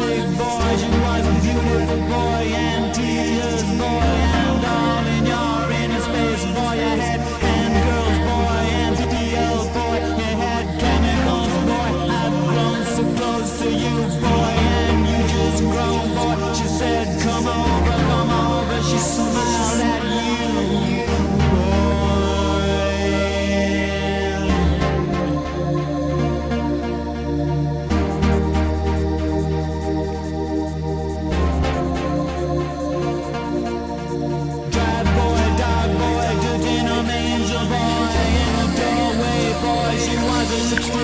big boys.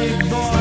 Big boy.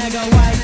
bag of white.